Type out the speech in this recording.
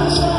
Russia.